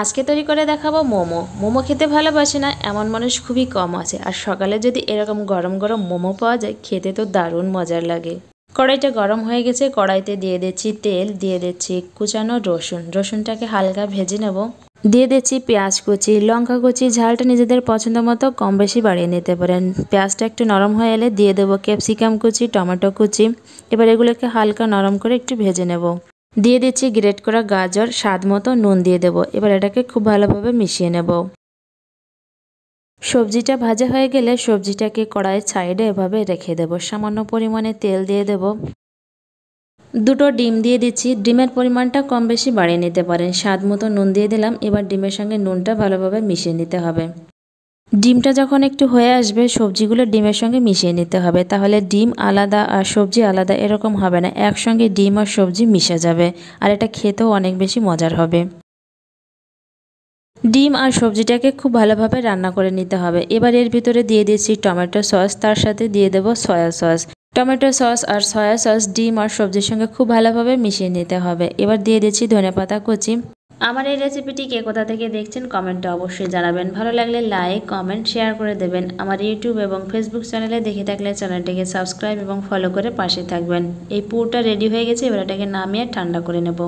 আজকে তৈরি করে দেখাবো মোমো। মোমো খেতে ভালোবাসে না, এমন মানুষ খুবই কম আছে। আর সকালে যদি এরকম গরম গরম মোমো পাওয়া যায়, খেতে তো দারুণ মজার লাগে। কড়াইটা গরম হয়ে গেছে, কড়াইতে দিয়ে দিচ্ছি তেল, দিয়ে দিচ্ছি কুচানো রসুন। রসুনটাকে হালকা ভেজে নেব। দিয়ে দিচ্ছি পেঁয়াজ কুচি, লঙ্কা কুচি, ঝালটা নিজেদের পছন্দ মতো কম বেশি বাড়িয়ে নিতে পারেন। পেঁয়াজটা একটু নরম হয়ে এলে দিয়ে দেবো ক্যাপসিকাম কুচি, টমেটো কুচি। এবার এগুলোকে হালকা নরম করে একটু ভেজে নেব। দিয়ে দিচ্ছি গ্রেট করা গাজর, স্বাদ মতো নুন দিয়ে দেবো। এবার এটাকে খুব ভালোভাবে মিশিয়ে নেব। সবজিটা ভাজা হয়ে গেলে সবজিটাকে কড়াইয়ের সাইডে এভাবে রেখে দেব। সামান্য পরিমাণে তেল দিয়ে দেব। দুটো ডিম দিয়ে দিচ্ছি। ডিমের পরিমাণটা কম বেশি বাড়িয়ে নিতে পারেন। স্বাদ মতো নুন দিয়ে দিলাম। এবার ডিমের সঙ্গে নুনটা ভালোভাবে মিশিয়ে নিতে হবে। ডিমটা যখন একটু হয়ে আসবে, সবজিগুলো ডিমের সঙ্গে মিশিয়ে নিতে হবে। তাহলে ডিম আলাদা আর সবজি আলাদা এরকম হবে না। একসঙ্গে ডিম আর সবজি মিশে যাবে আর এটা খেতেও অনেক বেশি মজার হবে। ডিম আর সবজিটাকে খুব ভালোভাবে রান্না করে নিতে হবে। এবার এর ভিতরে দিয়ে দিচ্ছি টমেটো সস, তার সাথে দিয়ে দেবো সয়া সস। টমেটো সস আর সয়া সস ডিম আর সবজির সঙ্গে খুব ভালোভাবে মিশিয়ে নিতে হবে। এবার দিয়ে দিচ্ছি ধনে পাতা কুচি আমার এই রেসিপিটি কে কোথা থেকে দেখছেন কমেন্টে অবশ্যই জানাবেন। ভালো লাগলে লাইক কমেন্ট শেয়ার করে দেবেন। আমার ইউটিউব এবং ফেসবুক চ্যানেলে দেখে থাকলে চ্যানেলটিকে সাবস্ক্রাইব এবং ফলো করে পাশে থাকবেন। এই পুরোটা রেডি হয়ে গেছে, এবার এটাকে নামিয়ে ঠান্ডা করে নেব।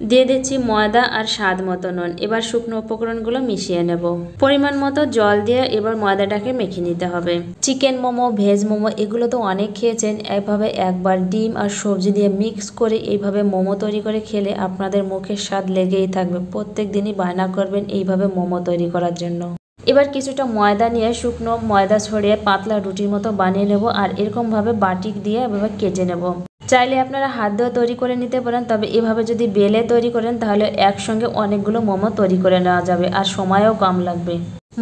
দিয়ে দিচ্ছি ময়দা আর স্বাদ মতো নুন। এবার শুকনো উপকরণগুলো মিশিয়ে নেব। পরিমাণ মতো জল দিয়ে এবার ময়দাটাকে মেখে নিতে হবে। চিকেন মোমো, ভেজ মোমো, এগুলো তো অনেক খেয়েছেন। এভাবে একবার ডিম আর সবজি দিয়ে মিক্স করে এইভাবে মোমো তৈরি করে খেলে আপনাদের মুখের স্বাদ লেগেই থাকবে। প্রত্যেক দিনই বায়না করবেন এইভাবে মোমো তৈরি করার জন্য। এবার কিছুটা ময়দা নিয়ে শুকনো ময়দা ছড়িয়ে পাতলা রুটির মতো বানিয়ে নেব আর এরকমভাবে বাটিক দিয়ে এভাবে কেটে নেব। চাইলে আপনারা হাত দেওয়া তৈরি করে নিতে পারেন, তবে এভাবে যদি বেলে তৈরি করেন, তাহলে একসঙ্গে অনেকগুলো মোমো তৈরি করে নেওয়া যাবে আর সময়ও কম লাগবে।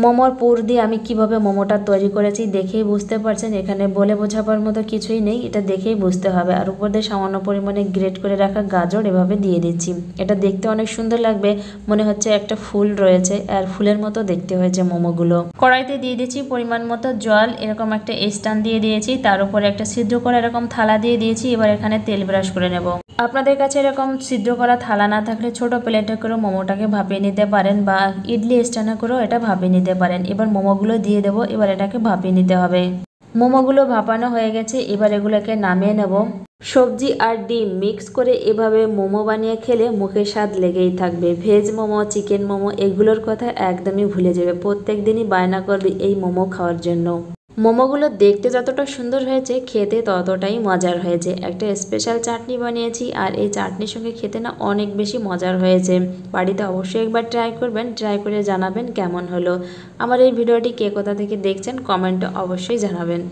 মোমোর পুর দিয়ে আমি কীভাবে মোমোটা তৈরি করেছি দেখেই বুঝতে পারছেন, এখানে বলে বোঝাবার মতো কিছুই নেই, এটা দেখেই বুঝতে হবে। আর উপর দিয়ে সামান্য পরিমাণে গ্রেট করে রাখা গাজর এভাবে দিয়ে দিচ্ছি। এটা দেখতে অনেক সুন্দর লাগবে, মনে হচ্ছে একটা ফুল রয়েছে, আর ফুলের মতো দেখতে হয়েছে মোমোগুলো। কড়াইতে দিয়ে দিচ্ছি পরিমাণ মতো জল, এরকম একটা স্টান দিয়ে দিয়েছি, তার উপরে একটা সিদ্ধ করা এরকম থালা দিয়ে দিয়েছি, এবার এখানে তেল ব্রাশ করে নেব। আপনাদের কাছে এরকম সিদ্ধ করা থালা না থাকলে ছোট প্লেটে করে মোমোটাকে ভাপিয়ে নিতে পারেন বা ইডলি স্ট্যান্ডে করেও এটা ভাপিয়ে নিতে পারেন। এবার মোমোগুলো দিয়ে দেবো, এবার এটাকে ভাপিয়ে নিতে হবে। মোমোগুলো ভাপানো হয়ে গেছে, এবার এগুলোকে নামিয়ে নেব। সবজি আর ডিম মিক্স করে এভাবে মোমো বানিয়ে খেলে মুখে স্বাদ লেগেই থাকবে। ভেজ মোমো, চিকেন মোমো, এগুলোর কথা একদমই ভুলে যাবে। প্রত্যেক দিনই বায়না করবে এই মোমো খাওয়ার জন্য। মোমোগুলো দেখতে যতটা সুন্দর হয়েছে, খেতে ততটাই মজার হয়েছে। একটা স্পেশাল চাটনি বানিয়েছি আর এই চাটনির সঙ্গে খেতে না অনেক বেশি মজার হয়েছে। বাড়িতে অবশ্যই একবার ট্রাই করবেন ট্রাই করে জানাবেন কেমন হলো। আমার এই ভিডিওটি কে কোথা থেকে দেখছেন কমেন্টে অবশ্যই জানাবেন।